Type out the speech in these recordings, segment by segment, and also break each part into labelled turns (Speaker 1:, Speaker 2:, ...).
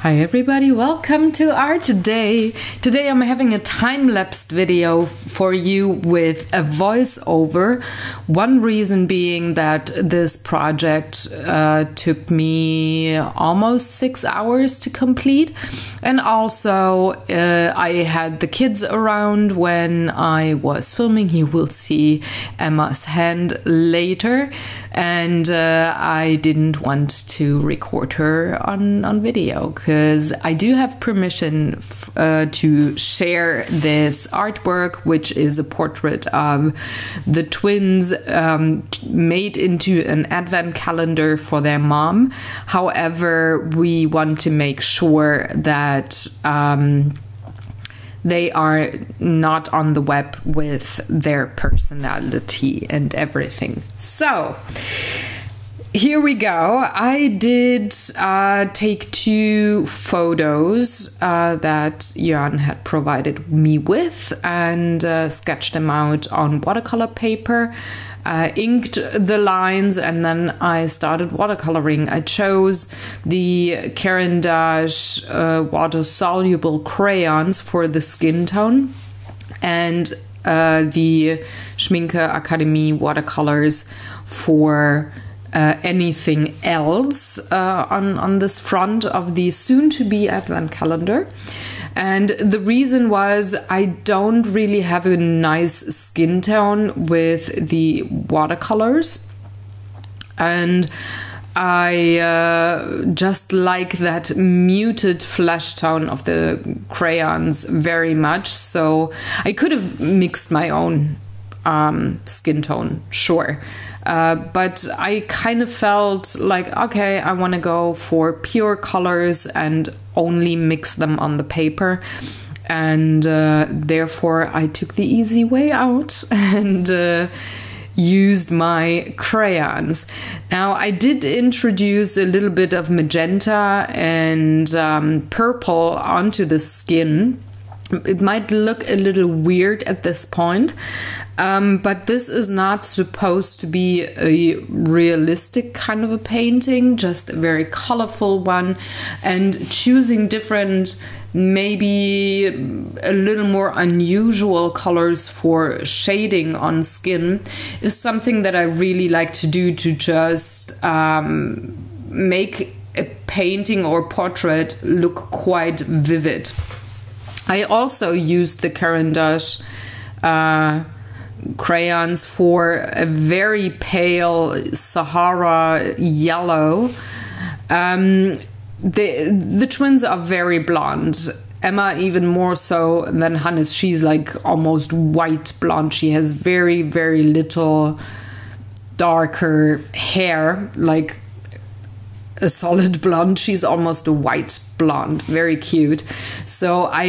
Speaker 1: Hi everybody, welcome to Art Day. Today I'm having a time-lapsed video for you with a voiceover. One reason being that this project uh, took me almost six hours to complete. And also uh, I had the kids around when I was filming. You will see Emma's hand later. And uh, I didn't want to record her on, on video because I do have permission uh, to share this artwork, which is a portrait of the twins um, made into an advent calendar for their mom. However, we want to make sure that. Um, they are not on the web with their personality and everything. So, here we go. I did uh, take two photos uh, that Jan had provided me with and uh, sketched them out on watercolor paper. Inked the lines and then I started watercoloring. I chose the Caran d'Ache uh, water soluble crayons for the skin tone and uh, the Schmincke Akademie watercolors for uh, anything else uh, on, on this front of the soon to be advent calendar. And the reason was I don't really have a nice skin tone with the watercolors. And I uh, just like that muted flesh tone of the crayons very much. So I could have mixed my own um, skin tone, sure. Uh, but I kind of felt like, okay, I want to go for pure colors and only mix them on the paper. And uh, therefore, I took the easy way out and uh, used my crayons. Now, I did introduce a little bit of magenta and um, purple onto the skin. It might look a little weird at this point, um, but this is not supposed to be a realistic kind of a painting, just a very colorful one. And choosing different, maybe a little more unusual colors for shading on skin is something that I really like to do to just um, make a painting or portrait look quite vivid. I also used the Caran d'Ache. Uh, crayons for a very pale Sahara yellow. Um, the the twins are very blonde. Emma even more so than Hannes. She's like almost white blonde. She has very very little darker hair, like a solid blonde. She's almost a white blonde, very cute. So I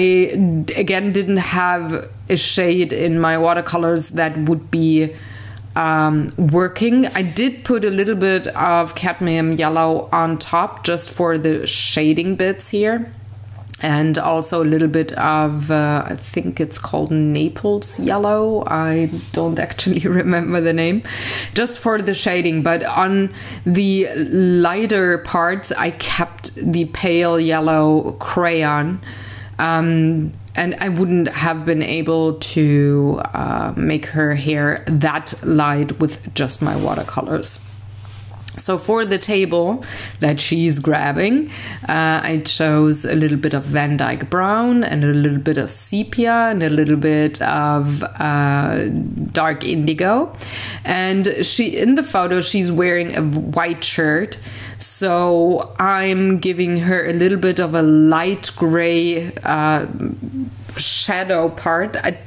Speaker 1: again didn't have a shade in my watercolors that would be um, working. I did put a little bit of cadmium yellow on top just for the shading bits here and also a little bit of uh, I think it's called Naples yellow. I don't actually remember the name, just for the shading. But on the lighter parts, I kept the pale yellow crayon. Um, and I wouldn't have been able to uh, make her hair that light with just my watercolors. So for the table that she's grabbing, uh, I chose a little bit of Van Dyke Brown and a little bit of sepia and a little bit of uh, dark indigo. And she in the photo she's wearing a white shirt. So I'm giving her a little bit of a light gray uh, shadow part. I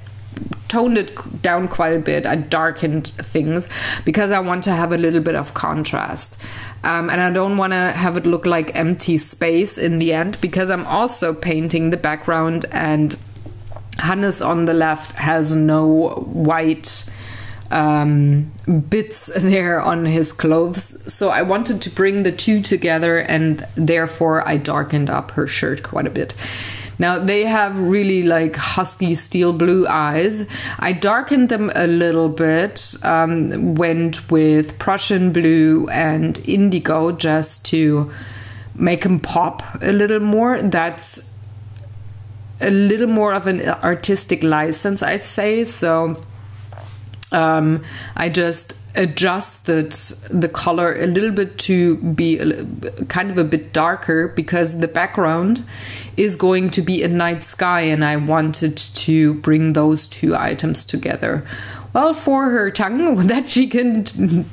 Speaker 1: toned it down quite a bit. I darkened things because I want to have a little bit of contrast. Um, and I don't want to have it look like empty space in the end because I'm also painting the background and Hannes on the left has no white um, bits there on his clothes. So I wanted to bring the two together and therefore I darkened up her shirt quite a bit. Now they have really like husky steel blue eyes. I darkened them a little bit, um, went with Prussian blue and indigo just to make them pop a little more. That's a little more of an artistic license, I'd say. So um, I just adjusted the color a little bit to be a, kind of a bit darker because the background is going to be a night sky and I wanted to bring those two items together. Well, for her tongue that she can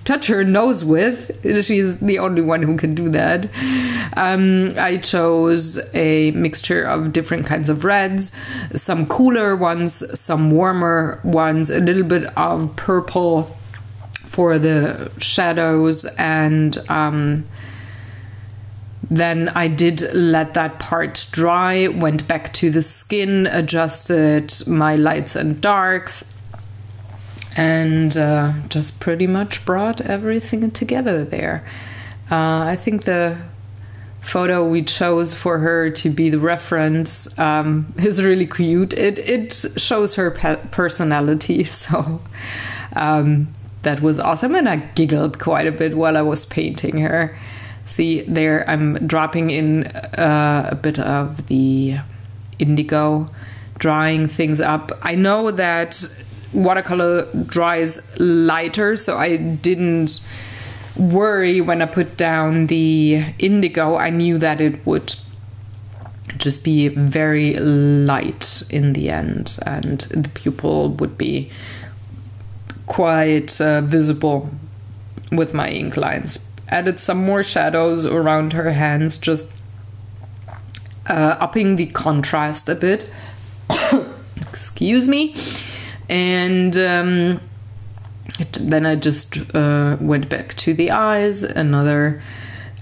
Speaker 1: touch her nose with, she's the only one who can do that. Um, I chose a mixture of different kinds of reds, some cooler ones, some warmer ones, a little bit of purple for the shadows and um, then I did let that part dry, went back to the skin, adjusted my lights and darks, and uh, just pretty much brought everything together there. Uh, I think the photo we chose for her to be the reference um, is really cute. It it shows her pe- personality, so um, that was awesome, and I giggled quite a bit while I was painting her. See there, I'm dropping in uh, a bit of the indigo, drying things up. I know that watercolor dries lighter, so I didn't worry when I put down the indigo. I knew that it would just be very light in the end, and the pupil would be quite uh, visible with my ink lines. Added some more shadows around her hands, just uh, upping the contrast a bit. Excuse me and um, it, then I just uh, went back to the eyes, another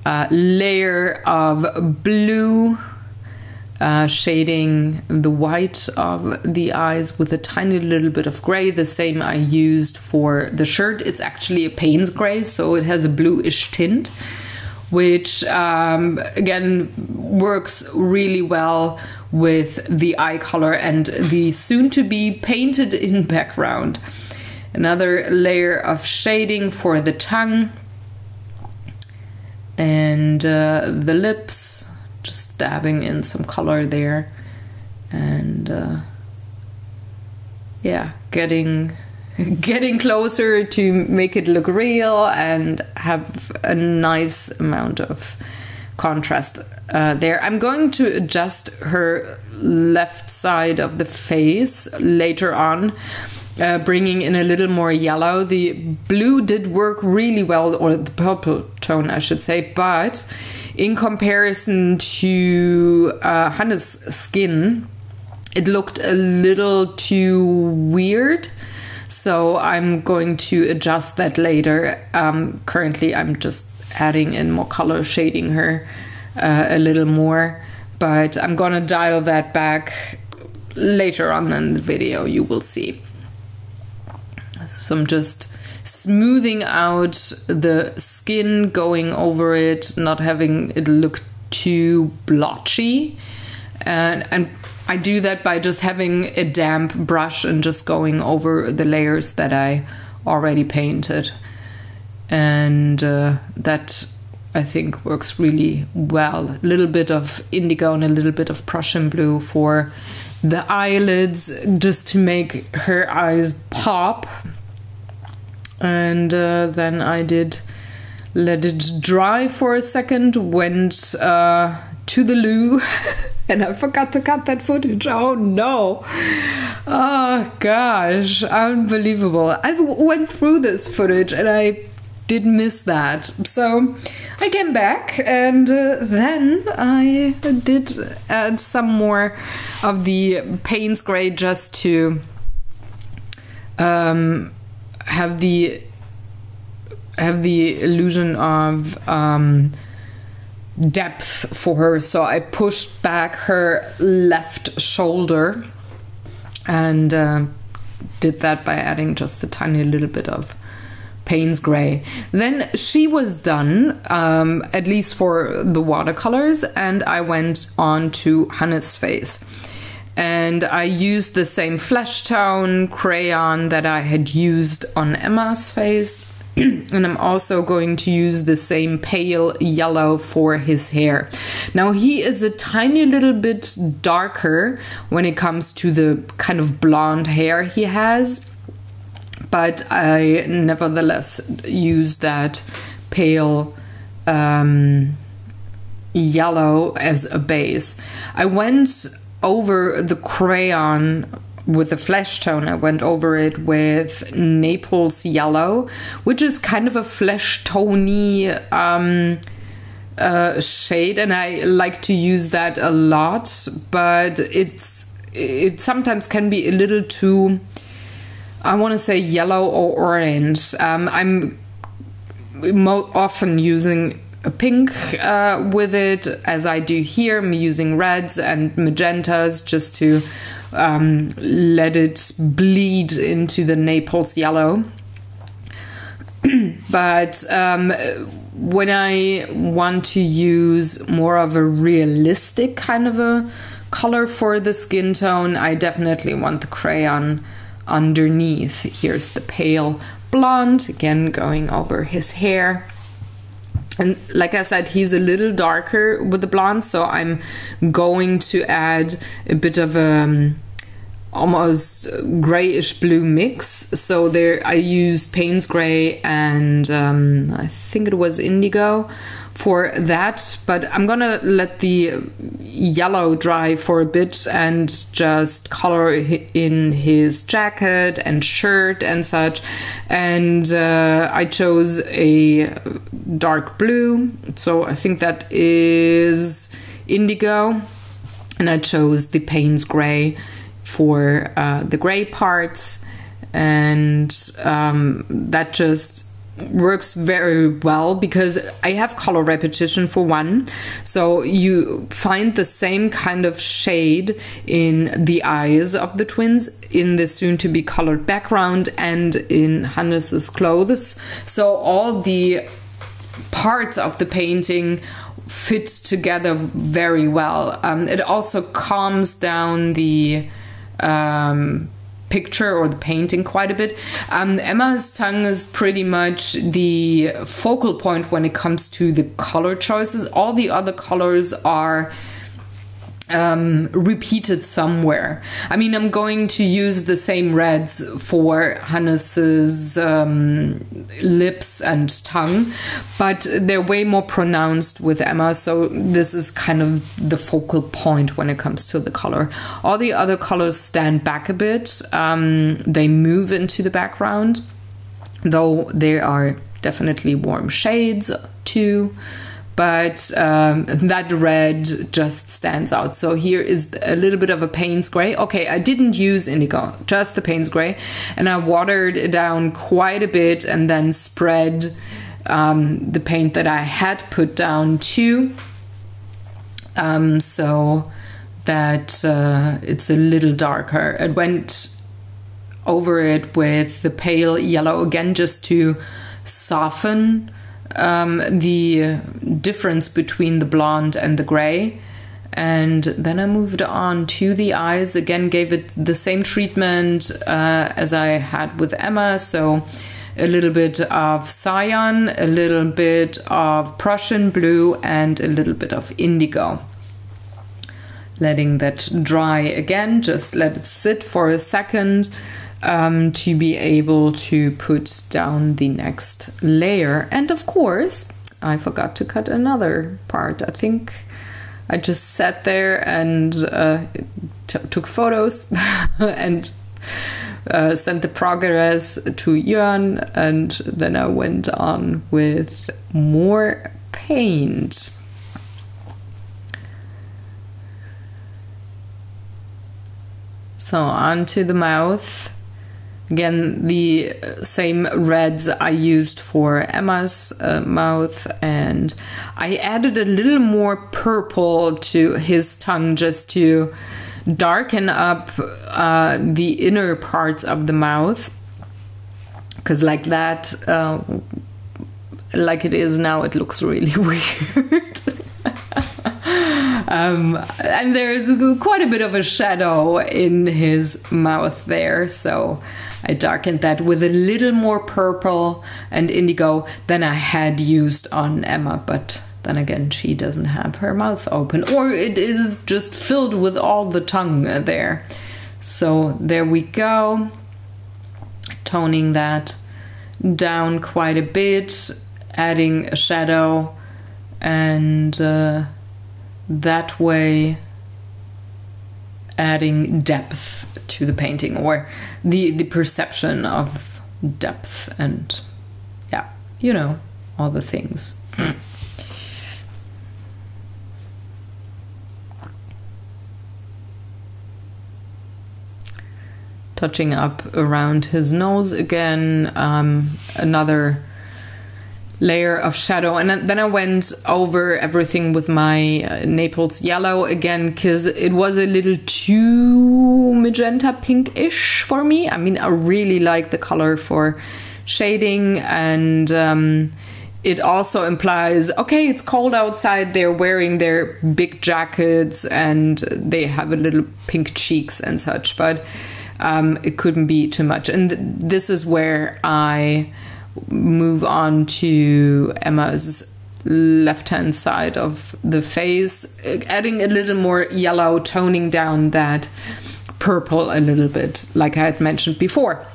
Speaker 1: uh, layer of blue. Uh, shading the white of the eyes with a tiny little bit of gray, the same I used for the shirt. It's actually a Payne's gray, so it has a bluish tint, which um, again works really well with the eye color and the soon to be painted in background. Another layer of shading for the tongue and uh, the lips, just dabbing in some color there. And uh, yeah, getting getting closer to make it look real and have a nice amount of contrast uh, there. I'm going to adjust her left side of the face later on. Uh, bringing in a little more yellow. The blue did work really well, or the purple tone, I should say, but in comparison to uh, skin, it looked a little too weird. So I'm going to adjust that later. Um, currently, I'm just adding in more color, shading her uh, a little more. But I'm gonna dial that back later on in the video, you will see. So I'm just smoothing out the skin, going over it, not having it look too blotchy. And, and I do that by just having a damp brush and just going over the layers that I already painted. And uh, that I think works really well. A little bit of indigo and a little bit of Prussian blue for the eyelids, just to make her eyes pop. And uh, then I did let it dry for a second, went uh, to the loo, and I forgot to cut that footage. Oh no! Oh gosh, unbelievable. I went through this footage and I did miss that. So I came back and uh, then I did add some more of the Payne's Gray just to um, have the have the illusion of um, depth for her. So I pushed back her left shoulder and uh, did that by adding just a tiny little bit of Payne's Gray. Then she was done, um, at least for the watercolors, and I went on to Hannes's face. And I used the same flesh tone crayon that I had used on Emma's face. and I'm also going to use the same pale yellow for his hair. Now he is a tiny little bit darker when it comes to the kind of blonde hair he has, but I nevertheless use that pale um, yellow as a base. I went over the crayon with the flesh tone. I went over it with Naples yellow, which is kind of a flesh tony um, uh, shade, and I like to use that a lot. But it's it sometimes can be a little too. I want to say yellow or orange. Um, I'm often using a pink uh, with it, as I do here. I'm using reds and magentas just to um, let it bleed into the Naples yellow. but um, when I want to use more of a realistic kind of a color for the skin tone, I definitely want the crayon underneath. Here's the pale blonde, again going over his hair. And like I said, he's a little darker with the blonde, so I'm going to add a bit of a um, almost grayish blue mix. So there, I used Payne's Gray and um, I think it was Indigo for that. But I'm gonna let the yellow dry for a bit and just color in his jacket and shirt and such. And uh, I chose a dark blue, so I think that is indigo. And I chose the Payne's Gray for uh, the gray parts, and um, that just works very well because I have color repetition for one. So you find the same kind of shade in the eyes of the twins in the soon to be colored background and in Hannes's clothes. So all the parts of the painting fit together very well. Um, it also calms down the um, picture or the painting quite a bit. Um, Emma's tongue is pretty much the focal point when it comes to the color choices. All the other colors are um, repeated somewhere. I mean, I'm going to use the same reds for Hannes's um, lips and tongue, but they're way more pronounced with Emma, so this is kind of the focal point when it comes to the color. All the other colors stand back a bit, um, they move into the background, though they are definitely warm shades too but um, that red just stands out. So here is a little bit of a Payne's Gray. Okay, I didn't use indigo, just the Payne's Gray, and I watered it down quite a bit and then spread um, the paint that I had put down too. Um, so that uh, it's a little darker. It went over it with the pale yellow again just to soften um, the difference between the blonde and the gray. And then I moved on to the eyes. Again, gave it the same treatment uh, as I had with Emma. So a little bit of cyan, a little bit of Prussian blue, and a little bit of indigo. Letting that dry again, just let it sit for a second um, to be able to put down the next layer. And of course, I forgot to cut another part. I think I just sat there and uh, took photos and uh, sent the progress to Jörn, and then I went on with more paint. So, onto the mouth. Again, the same reds I used for Emma's uh, mouth, and I added a little more purple to his tongue just to darken up uh, the inner parts of the mouth. Because, like that, uh, like it is now, it looks really weird. um, and there's quite a bit of a shadow in his mouth there, so I darkened that with a little more purple and indigo than I had used on Emma, but then again, she doesn't have her mouth open, or it is just filled with all the tongue there. So there we go, toning that down quite a bit, adding a shadow, and uh, that way adding depth to the painting or the the perception of depth and yeah you know all the things. Touching up around his nose again um, another layer of shadow. And then i went over everything with my uh, naples yellow again because it was a little too magenta pinkish for me. I mean i really like the color for shading and um, it also implies okay it's cold outside they're wearing their big jackets and they have a little pink cheeks and such but um, it couldn't be too much. And th- this is where i move on to Emma's left hand side of the face, adding a little more yellow, toning down that purple a little bit, like I had mentioned before.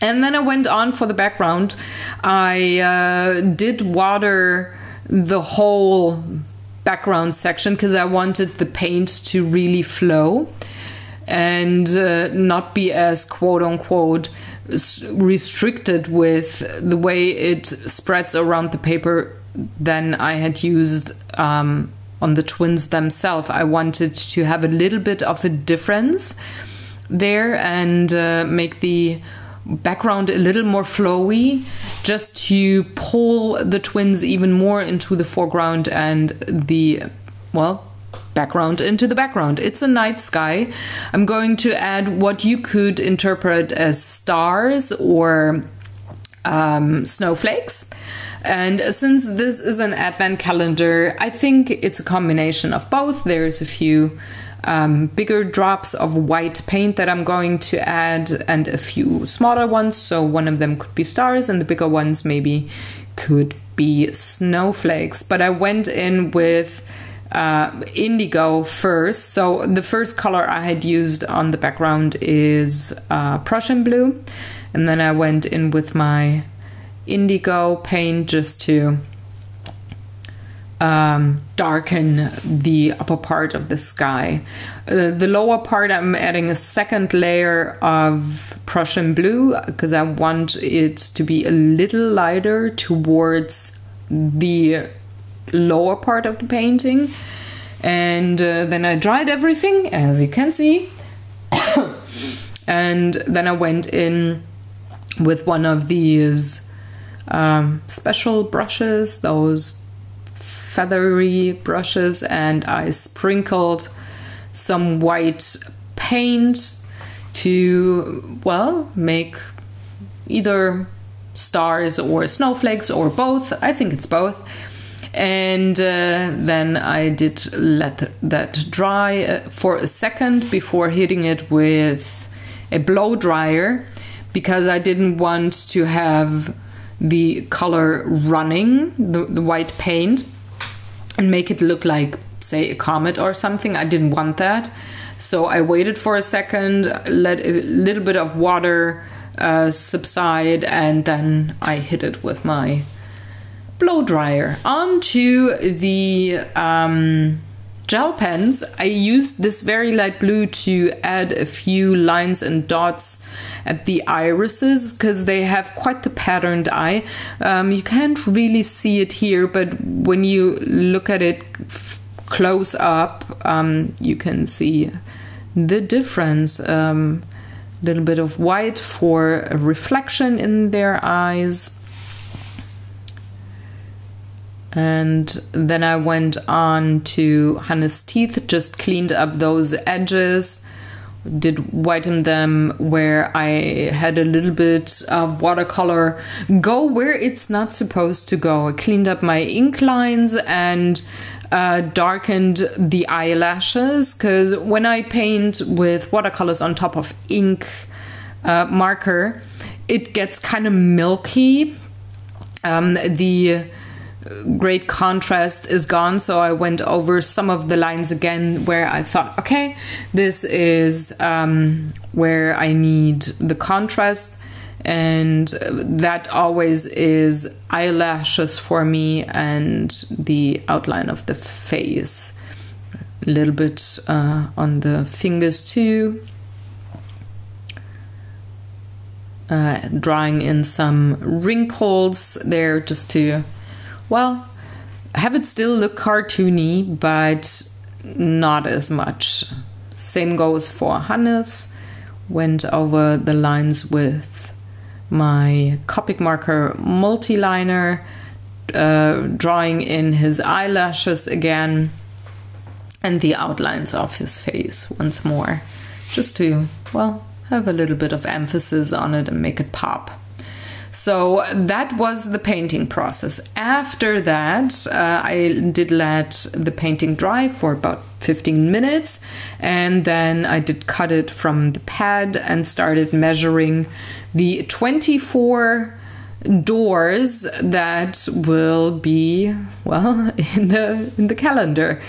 Speaker 1: And then I went on for the background. I uh, did water the whole background section because I wanted the paint to really flow and uh, not be as quote unquote restricted with the way it spreads around the paper than I had used um, on the twins themselves. I wanted to have a little bit of a difference there and uh, make the background a little more flowy just to pull the twins even more into the foreground and the well background into the background. It's a night sky. I'm going to add what you could interpret as stars or um, snowflakes. And since this is an advent calendar, I think it's a combination of both. There's a few um, bigger drops of white paint that I'm going to add, and a few smaller ones. So one of them could be stars, and the bigger ones maybe could be snowflakes. But I went in with uh, indigo first. So the first color I had used on the background is uh, Prussian blue, and then I went in with my indigo paint just to um, darken the upper part of the sky. Uh, the lower part, I'm adding a second layer of Prussian blue because I want it to be a little lighter towards the lower part of the painting. And uh, then I dried everything, as you can see. and then I went in with one of these um, special brushes, those feathery brushes, and I sprinkled some white paint to, well, make either stars or snowflakes or both. I think it's both and uh, then I did let that dry uh, for a second before hitting it with a blow dryer because I didn't want to have the color running, the, the white paint, and make it look like, say, a comet or something. I didn't want that. So I waited for a second, let a little bit of water uh, subside, and then I hit it with my blow dryer. Onto the um, gel pens, I used this very light blue to add a few lines and dots at the irises because they have quite the patterned eye. Um, you can't really see it here, but when you look at it close up, um, you can see the difference. A um, little bit of white for reflection in their eyes and then I went on to Hannes' teeth, just cleaned up those edges, did whiten them where I had a little bit of watercolor go where it's not supposed to go. I cleaned up my ink lines and uh, darkened the eyelashes because when I paint with watercolors on top of ink, uh, marker, it gets kind of milky. Um, the great contrast is gone, so I went over some of the lines again where I thought, okay, this is um, where I need the contrast and that always is eyelashes for me and the outline of the face. A little bit uh, on the fingers too. Uh, drawing in some wrinkles there just to well have it still look cartoony but not as much same goes for Hannes went over the lines with my Copic marker multiliner, uh, drawing in his eyelashes again, and the outlines of his face once more, just to, well, have a little bit of emphasis on it and make it pop. So that was the painting process. After that, uh, I did let the painting dry for about 15 minutes and then I did cut it from the pad and started measuring the 24 doors that will be well in the in the calendar.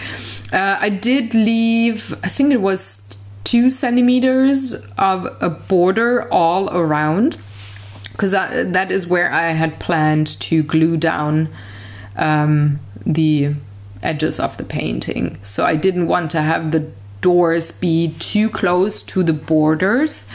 Speaker 1: Uh, I did leave, I think it was two centimeters of a border all around because that, that is where I had planned to glue down um, the edges of the painting. So I didn't want to have the doors be too close to the borders.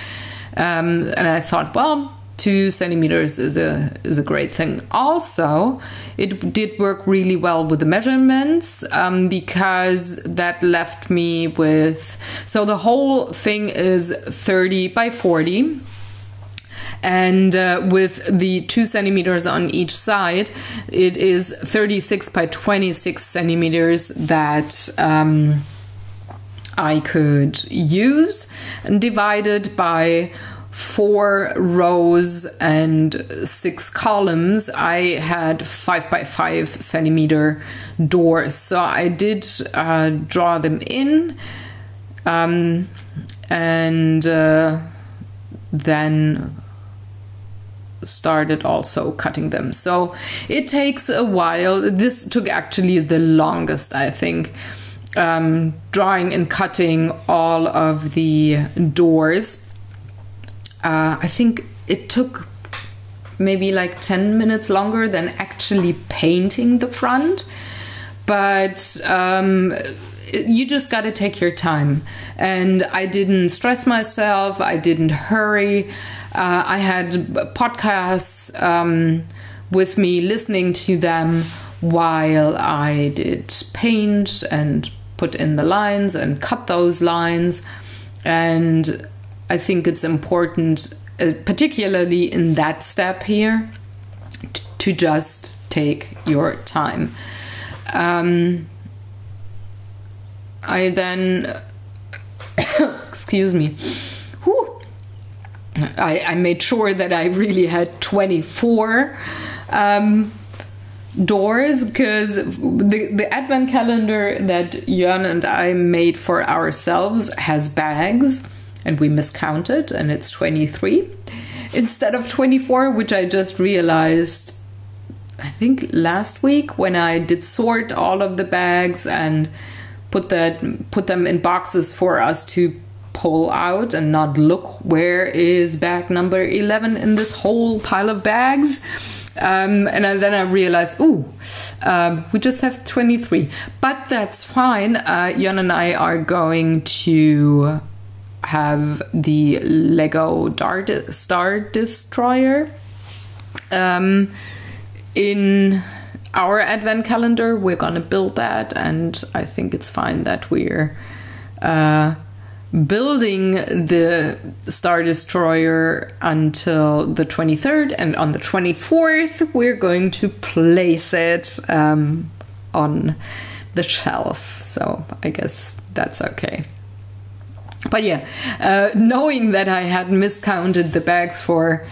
Speaker 1: Um, and I thought, well, two centimeters is a is a great thing. Also, it did work really well with the measurements um, because that left me with so the whole thing is 30 by 40 and uh, with the two centimeters on each side, it is 36 by 26 centimeters that um, I could use, and divided by four rows and six columns, I had five by five centimeter doors. So I did uh, draw them in um, and uh, then started also cutting them. So it takes a while. This took actually the longest, I think. Um, drawing and cutting all of the doors uh, I think it took maybe like 10 minutes longer than actually painting the front. But um, you just got to take your time. And I didn't stress myself, I didn't hurry. Uh, I had podcasts um, with me listening to them while I did paint and put in the lines and cut those lines. And I think it's important, uh, particularly in that step here, to just take your time. Um, I then, excuse me, whew, I, I, made sure that I really had 24 um, doors because the, the advent calendar that Jörn and I made for ourselves has bags and we miscounted and it's 23 instead of 24 which i just realized i think last week when i did sort all of the bags and put that put them in boxes for us to pull out and not look where is bag number 11 in this whole pile of bags um, and then I realized, ooh, um, we just have 23. But that's fine. Uh, Jörn and I are going to have the Lego Dart Star Destroyer. Um, in our advent calendar, we're gonna build that, and I think it's fine that we're uh, building the Star Destroyer until the 23rd, and on the 24th, we're going to place it um, on the shelf. So I guess that's okay but yeah, uh, knowing that I had miscounted the bags for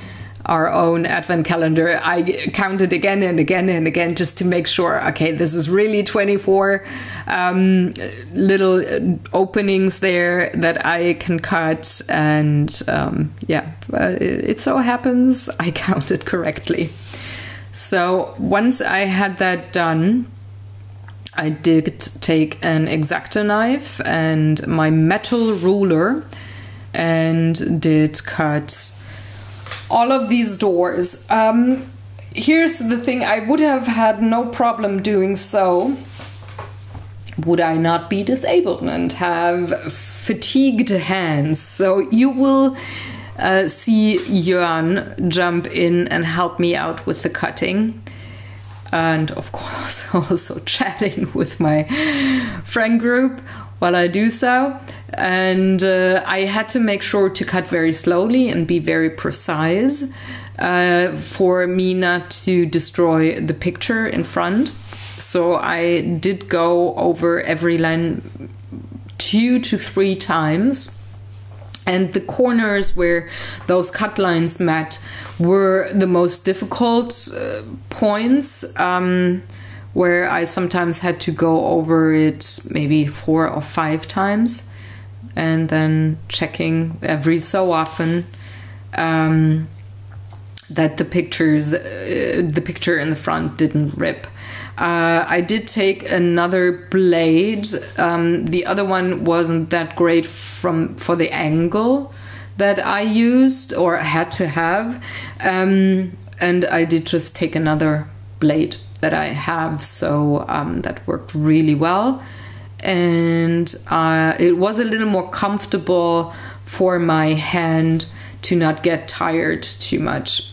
Speaker 1: our own advent calendar, I counted again and again and again just to make sure. Okay, this is really 24 um, little openings there that I can cut, and um, yeah, it so happens I counted correctly. So once I had that done, I did take an X-Acto knife and my metal ruler and did cut all of these doors. Um, here's the thing I would have had no problem doing so would I not be disabled and have fatigued hands. So you will uh, see Jörn jump in and help me out with the cutting. And of course, also chatting with my friend group while I do so. And uh, I had to make sure to cut very slowly and be very precise uh, for me not to destroy the picture in front. So I did go over every line two to three times. And the corners where those cut lines met were the most difficult uh, points. Um, where I sometimes had to go over it maybe four or five times and then checking every so often um, that the pictures, uh, the picture in the front didn't rip. Uh, I did take another blade. Um, the other one wasn't that great from for the angle that I used or had to have, um, and I did just take another blade that I have. So um, that worked really well. And uh, it was a little more comfortable for my hand to not get tired too much.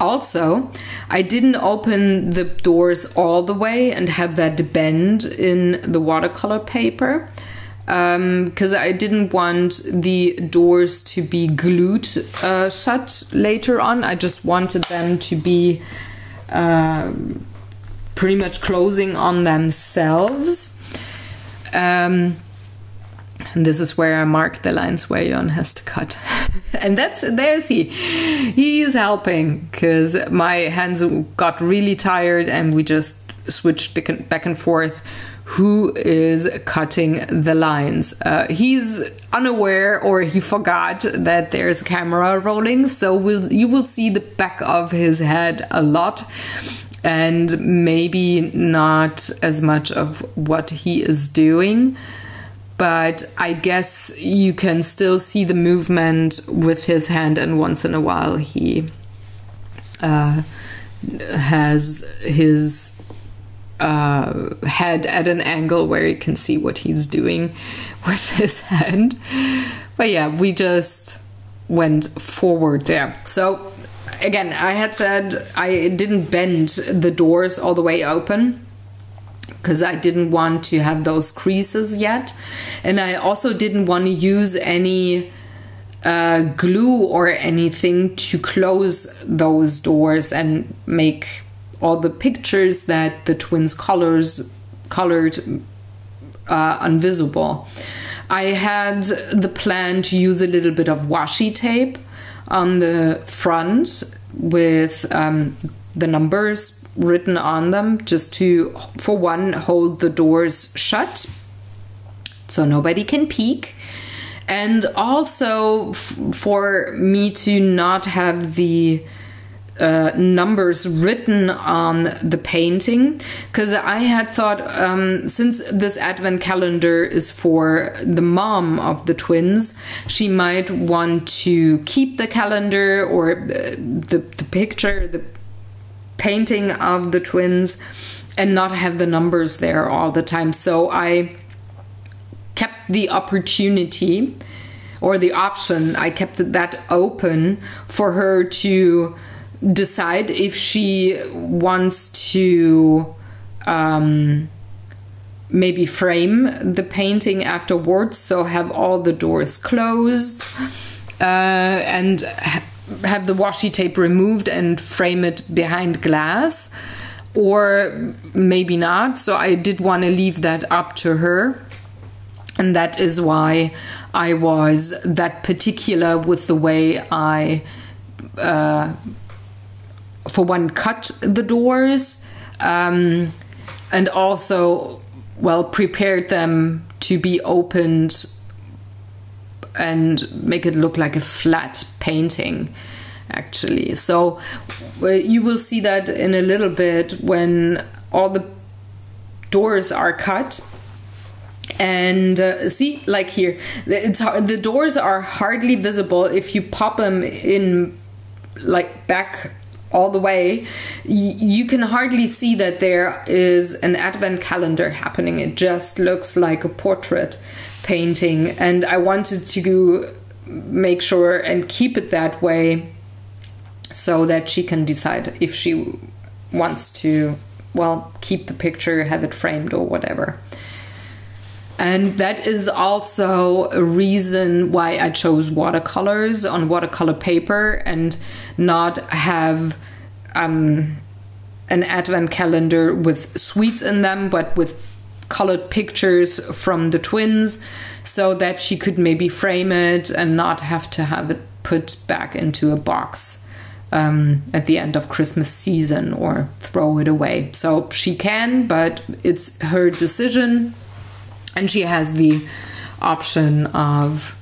Speaker 1: Also, I didn't open the doors all the way and have that bend in the watercolor paper because um, I didn't want the doors to be glued uh, shut later on. I just wanted them to be um, pretty much closing on themselves. Um, and this is where I mark the lines where Jörn has to cut. and that's there's he. He is helping because my hands got really tired and we just switched back and forth who is cutting the lines. Uh, he's unaware or he forgot that there's a camera rolling, so we'll, you will see the back of his head a lot and maybe not as much of what he is doing. But I guess you can still see the movement with his hand, and once in a while he uh, has his uh, head at an angle where you can see what he's doing with his hand. But yeah, we just went forward there. So again, I had said I didn't bend the doors all the way open because I didn't want to have those creases yet. And I also didn't want to use any uh, glue or anything to close those doors and make all the pictures that the twins colors colored uh, invisible. I had the plan to use a little bit of washi tape on the front with um, the numbers written on them just to for one hold the doors shut so nobody can peek. And also for me to not have the uh, numbers written on the painting because I had thought um, since this advent calendar is for the mom of the twins, she might want to keep the calendar or uh, the, the picture, the painting of the twins, and not have the numbers there all the time. So I kept the opportunity or the option, I kept that open for her to decide if she wants to um, maybe frame the painting afterwards, so have all the doors closed uh, and have the washi tape removed and frame it behind glass, or maybe not. So I did want to leave that up to her. And that is why I was that particular with the way I uh, for one, cut the doors, um, and also, well, prepared them to be opened and make it look like a flat painting actually. So you will see that in a little bit when all the doors are cut. And uh, see like here it's the doors are hardly visible if you pop them in like back all the way you can hardly see that there is an advent calendar happening. It just looks like a portrait painting. And i wanted to make sure and keep it that way so that she can decide if she wants to well keep the picture have it framed or whatever and that is also a reason why I chose watercolors on watercolor paper and not have um, an advent calendar with sweets in them, but with colored pictures from the twins so that she could maybe frame it and not have to have it put back into a box um, at the end of Christmas season or throw it away. So she can, but it's her decision and she has the option of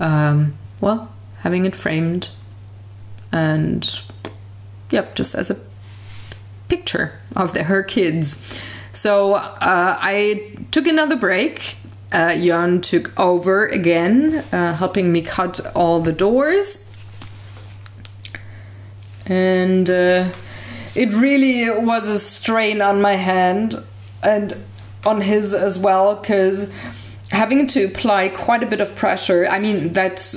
Speaker 1: um, well having it framed and yep just as a picture of the, her kids. So uh, i took another break. Uh, Jörn took over again uh, helping me cut all the doors. And uh, it really was a strain on my hand. And on his as well because having to apply quite a bit of pressure. I mean, that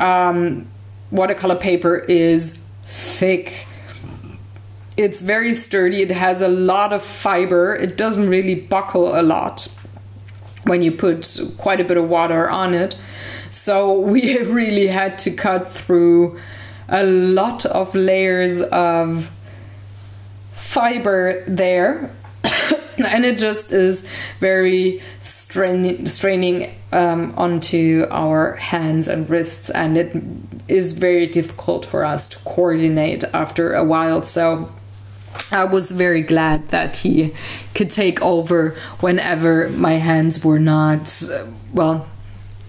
Speaker 1: uh, um, watercolor paper is thick. It's very sturdy. It has a lot of fiber. It doesn't really buckle a lot when you put quite a bit of water on it. So we really had to cut through a lot of layers of fiber there and it just is very strain, straining um, onto our hands and wrists, and it is very difficult for us to coordinate after a while. So I was very glad that he could take over whenever my hands were not, well,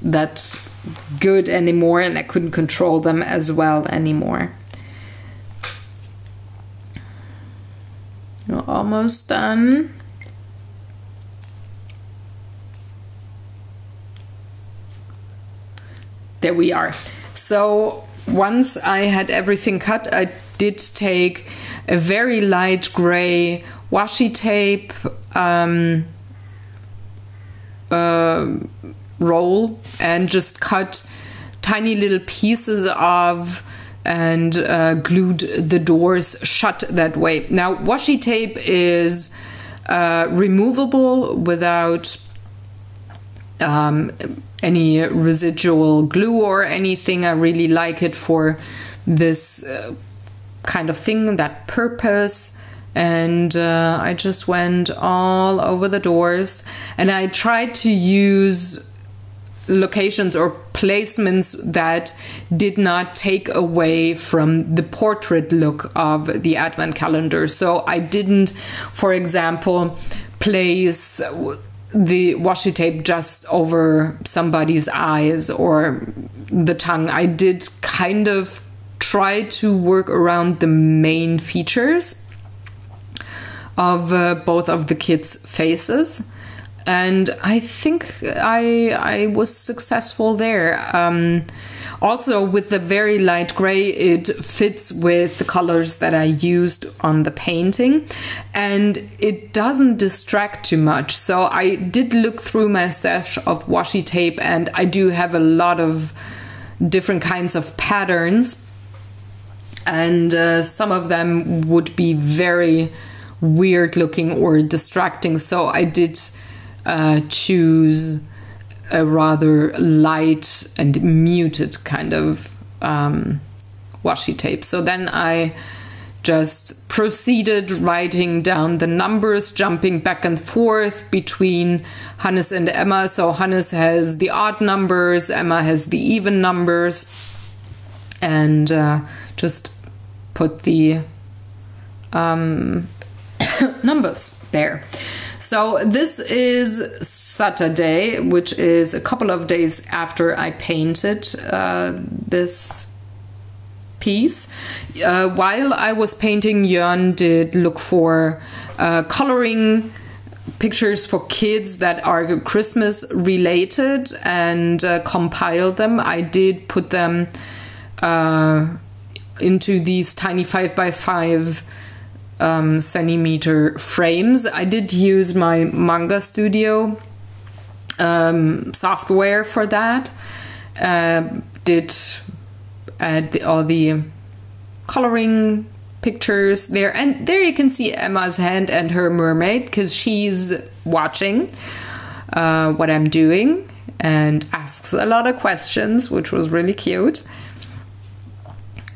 Speaker 1: that good anymore and I couldn't control them as well anymore. You're almost done. There we are. So once I had everything cut, I did take a very light gray washi tape um, uh, roll and just cut tiny little pieces of and uh, glued the doors shut that way. Now, washi tape is uh, removable without um, any residual glue or anything. I really like it for this uh, kind of thing, that purpose. And uh, I just went all over the doors and I tried to use locations or placements that did not take away from the portrait look of the advent calendar. So I didn't, for example, place the washi tape just over somebody's eyes or the tongue. I did kind of try to work around the main features of uh, both of the kids' faces. And I think I I was successful there. Um, also, with the very light gray, it fits with the colors that I used on the painting and it doesn't distract too much. So I did look through my stash of washi tape and I do have a lot of different kinds of patterns and uh, some of them would be very weird looking or distracting. So I did uh, choose a rather light and muted kind of um, washi tape. So then I just proceeded writing down the numbers, jumping back and forth between Hannes and Emma. So Hannes has the odd numbers, Emma has the even numbers. and uh, just put the um, numbers there. So this is Saturday, which is a couple of days after I painted uh, this piece. Uh, while I was painting, Jörn did look for uh, coloring pictures for kids that are Christmas related and uh, compiled them. I did put them uh, into these tiny 5 by 5 um, centimeter frames. I did use my Manga Studio um, software for that. Uh, did add the, all the coloring pictures there, and there you can see Emma's hand and her mermaid because she's watching uh, what I'm doing and asks a lot of questions, which was really cute.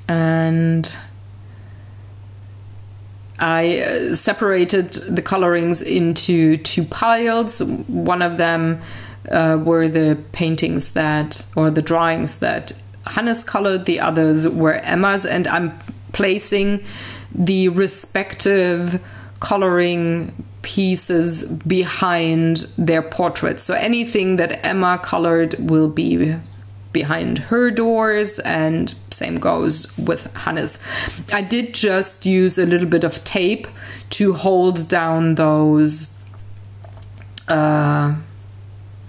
Speaker 1: And I uh, separated the colorings into two piles. One of them uh, were the paintings that, or the drawings that Hannes colored, the others were Emma's, and I'm placing the respective coloring pieces behind their portraits. So anything that Emma colored will be behind her doors and same goes with Hannes. I did just use a little bit of tape to hold down those uh,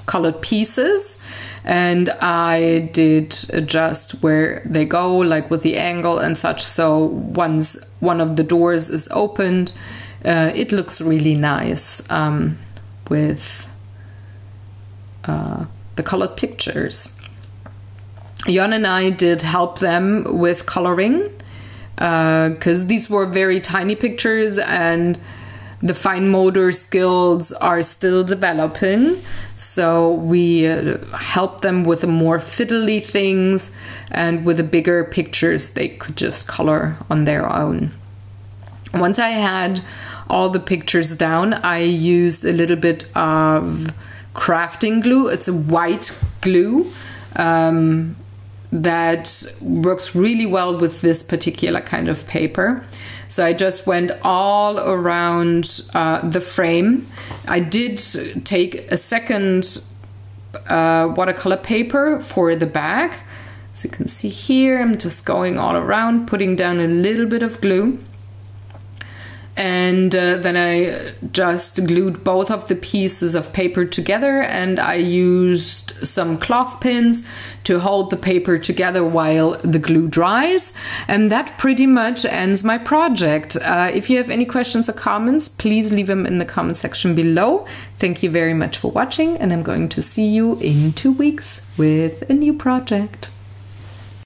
Speaker 1: colored pieces and I did adjust where they go like with the angle and such so once one of the doors is opened uh, it looks really nice um, with uh, the colored pictures. Jörn and I did help them with coloring because uh, these were very tiny pictures and the fine motor skills are still developing. So we uh, helped them with the more fiddly things and with the bigger pictures they could just color on their own. Once I had all the pictures down, I used a little bit of crafting glue. It's a white glue. Um, that works really well with this particular kind of paper. So I just went all around uh, the frame. I did take a second uh, watercolor paper for the back. As you can see here, I'm just going all around, putting down a little bit of glue and uh, then I just glued both of the pieces of paper together and I used some cloth pins to hold the paper together while the glue dries and that pretty much ends my project. Uh, if you have any questions or comments please leave them in the comment section below. Thank you very much for watching and I'm going to see you in two weeks with a new project.